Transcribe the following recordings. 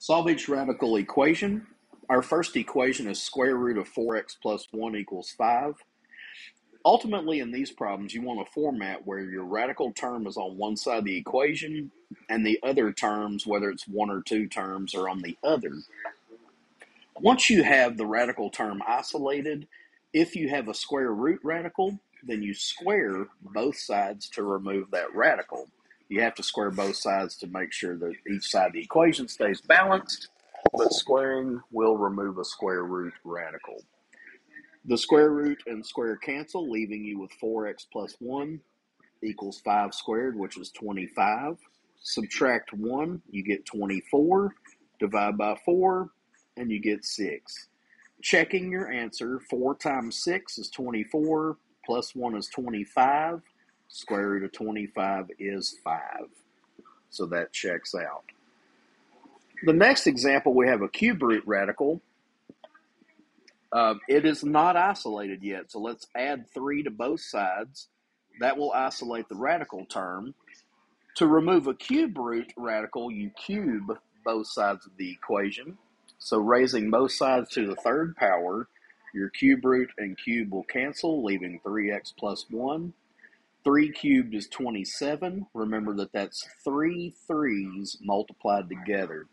Solve each radical equation. Our first equation is square root of 4x plus 1 equals 5. Ultimately, in these problems, you want a format where your radical term is on one side of the equation and the other terms, whether it's one or two terms, are on the other. Once you have the radical term isolated, if you have a square root radical, then you square both sides to remove that radical. You have to square both sides to make sure that each side of the equation stays balanced, but squaring will remove a square root radical. The square root and square cancel, leaving you with 4x plus 1 equals 5 squared, which is 25. Subtract 1, you get 24. Divide by 4, and you get 6. Checking your answer, 4 times 6 is 24, plus 1 is 25. Square root of 25 is 5. So that checks out. The next example, we have a cube root radical. Uh, it is not isolated yet, so let's add 3 to both sides. That will isolate the radical term. To remove a cube root radical, you cube both sides of the equation. So raising both sides to the third power, your cube root and cube will cancel, leaving 3x plus 1. 3 cubed is 27. Remember that that's three threes multiplied together.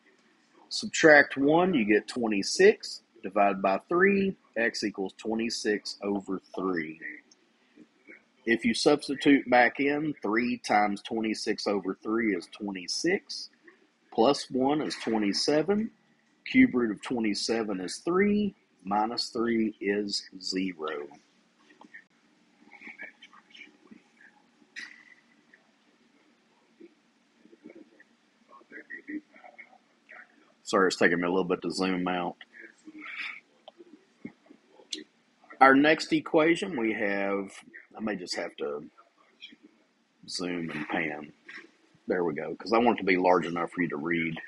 Subtract 1, you get 26. Divide by 3, x equals 26 over 3. If you substitute back in, 3 times 26 over 3 is 26. Plus 1 is 27. Cube root of 27 is 3. Minus 3 is 0. Sorry, it's taking me a little bit to zoom out. Our next equation, we have, I may just have to zoom and pan. There we go, because I want it to be large enough for you to read.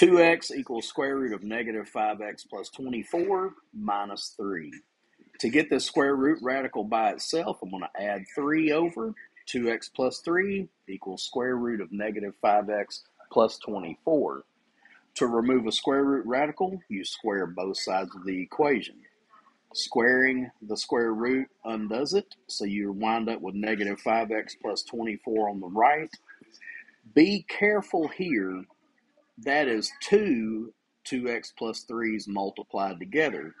2x equals square root of negative 5x plus 24 minus 3. To get this square root radical by itself, I'm going to add 3 over. 2x plus 3 equals square root of negative 5x plus 24. To remove a square root radical, you square both sides of the equation. Squaring the square root undoes it, so you wind up with negative 5x plus 24 on the right. Be careful here, that is two 2x plus 3's multiplied together.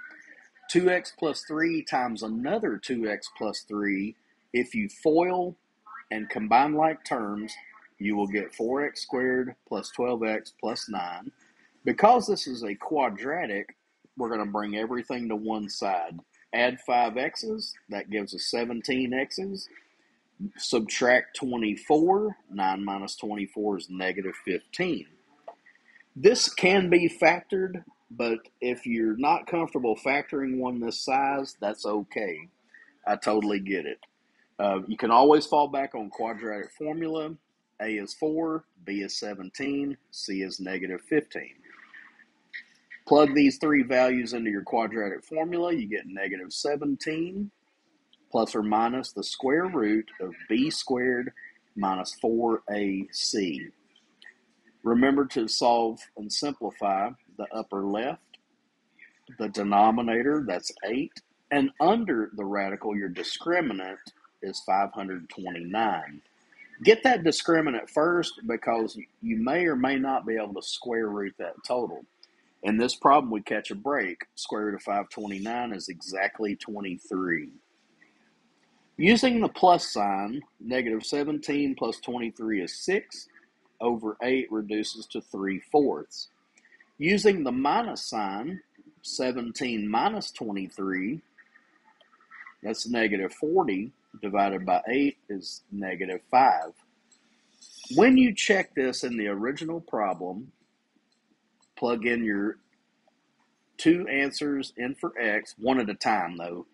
2x plus 3 times another 2x plus 3, if you FOIL and combine like terms, you will get 4x squared plus 12x plus 9. Because this is a quadratic, we're going to bring everything to one side. Add 5 x's, that gives us 17 x's. Subtract 24, 9 minus 24 is negative 15. This can be factored, but if you're not comfortable factoring one this size, that's okay. I totally get it. Uh, you can always fall back on quadratic formula. A is 4, B is 17, C is negative 15. Plug these three values into your quadratic formula, you get negative 17 plus or minus the square root of b squared minus 4ac. Remember to solve and simplify the upper left, the denominator, that's 8, and under the radical, your discriminant is 529. Get that discriminant first because you may or may not be able to square root that total. In this problem, we catch a break. Square root of 529 is exactly 23. Using the plus sign, negative 17 plus 23 is 6. Over 8 reduces to 3 fourths. Using the minus sign, 17 minus 23, that's negative 40, divided by 8 is negative 5. When you check this in the original problem, plug in your two answers in for x, one at a time though.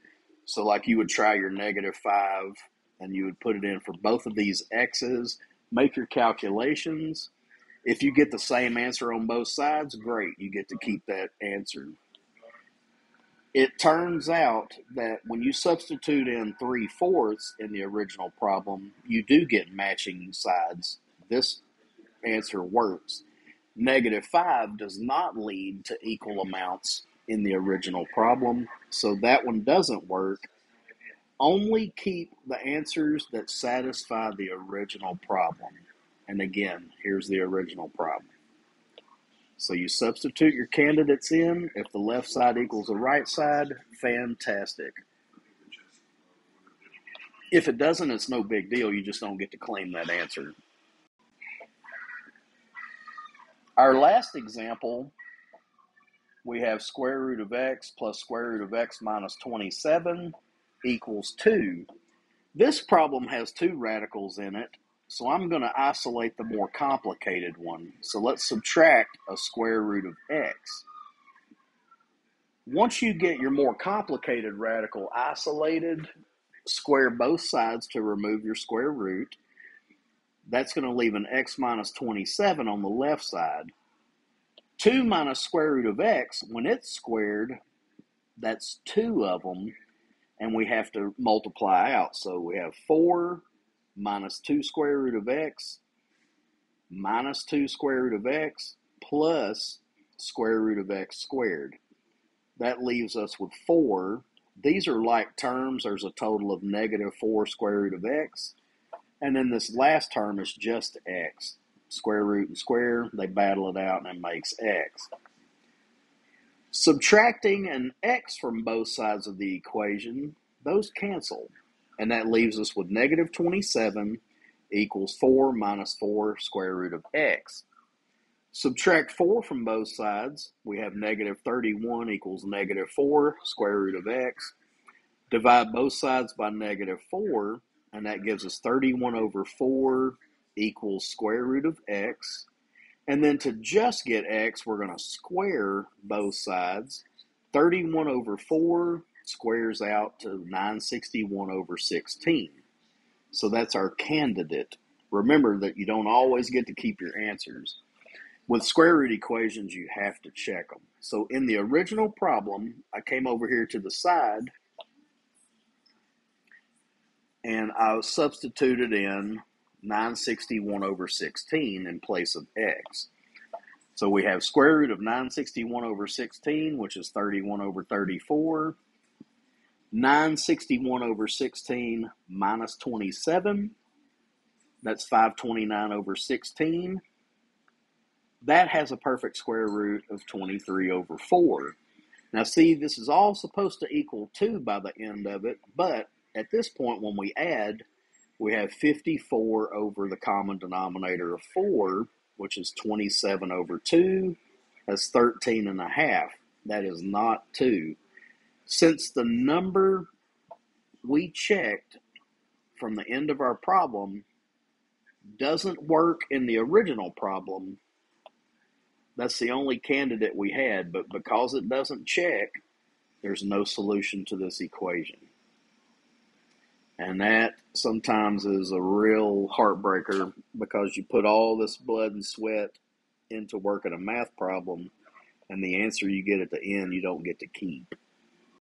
So, like you would try your negative 5 and you would put it in for both of these x's, make your calculations. If you get the same answer on both sides, great, you get to keep that answer. It turns out that when you substitute in 3 fourths in the original problem, you do get matching sides. This answer works. Negative 5 does not lead to equal amounts in the original problem, so that one doesn't work. Only keep the answers that satisfy the original problem. And again, here's the original problem. So you substitute your candidates in. If the left side equals the right side, fantastic. If it doesn't, it's no big deal. You just don't get to claim that answer. Our last example, we have square root of x plus square root of x minus 27 equals 2. This problem has two radicals in it, so I'm going to isolate the more complicated one. So let's subtract a square root of x. Once you get your more complicated radical isolated, square both sides to remove your square root. That's going to leave an x minus 27 on the left side. 2 minus square root of x, when it's squared, that's two of them, and we have to multiply out. So we have 4 minus 2 square root of x minus 2 square root of x plus square root of x squared. That leaves us with 4 these are like terms. There's a total of negative 4 square root of x. And then this last term is just x. Square root and square, they battle it out and it makes x. Subtracting an x from both sides of the equation, those cancel. And that leaves us with negative 27 equals 4 minus 4 square root of x. Subtract 4 from both sides. We have negative 31 equals negative 4 square root of x. Divide both sides by negative 4, and that gives us 31 over 4 equals square root of x. And then to just get x, we're going to square both sides. 31 over 4 squares out to 961 over 16. So that's our candidate. Remember that you don't always get to keep your answers. With square root equations, you have to check them. So in the original problem, I came over here to the side and I substituted in 961 over 16 in place of x. So we have square root of 961 over 16, which is 31 over 34. 961 over 16 minus 27, that's 529 over 16 that has a perfect square root of 23 over 4. Now, see, this is all supposed to equal 2 by the end of it, but at this point, when we add, we have 54 over the common denominator of 4, which is 27 over 2. That's 13 and a half. That is not 2. Since the number we checked from the end of our problem doesn't work in the original problem, that's the only candidate we had, but because it doesn't check, there's no solution to this equation. And that sometimes is a real heartbreaker because you put all this blood and sweat into working a math problem, and the answer you get at the end you don't get to keep.